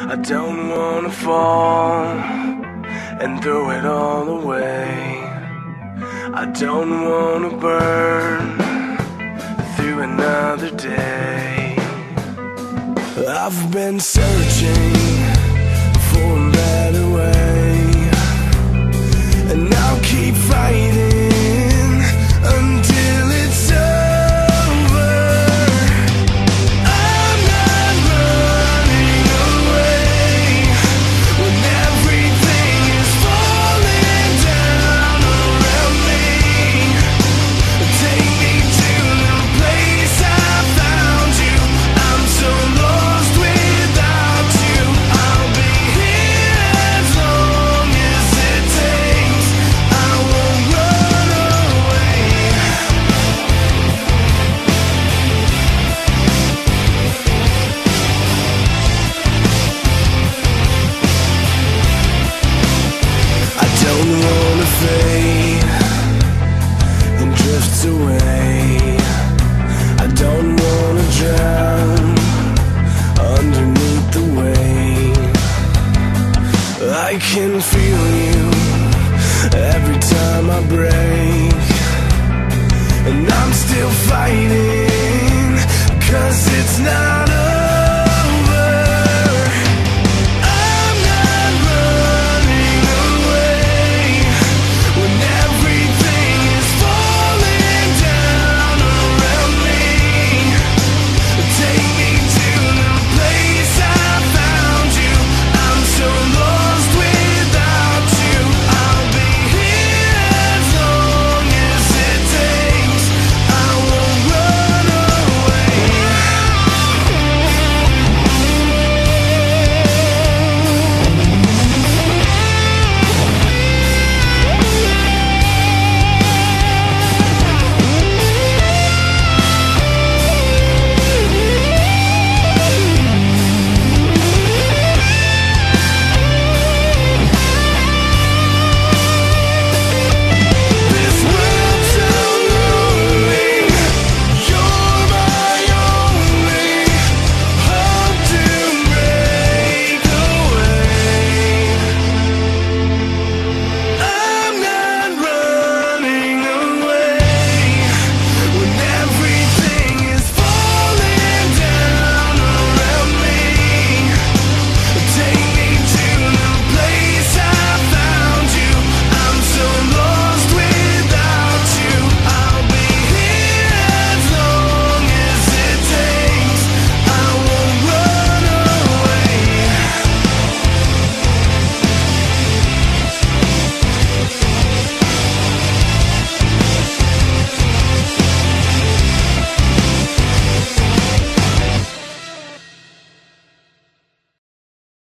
I don't wanna fall and throw it all away. I don't wanna burn through another day. I've been searching for I can feel you every time I break, and I'm still fighting. Cause it's not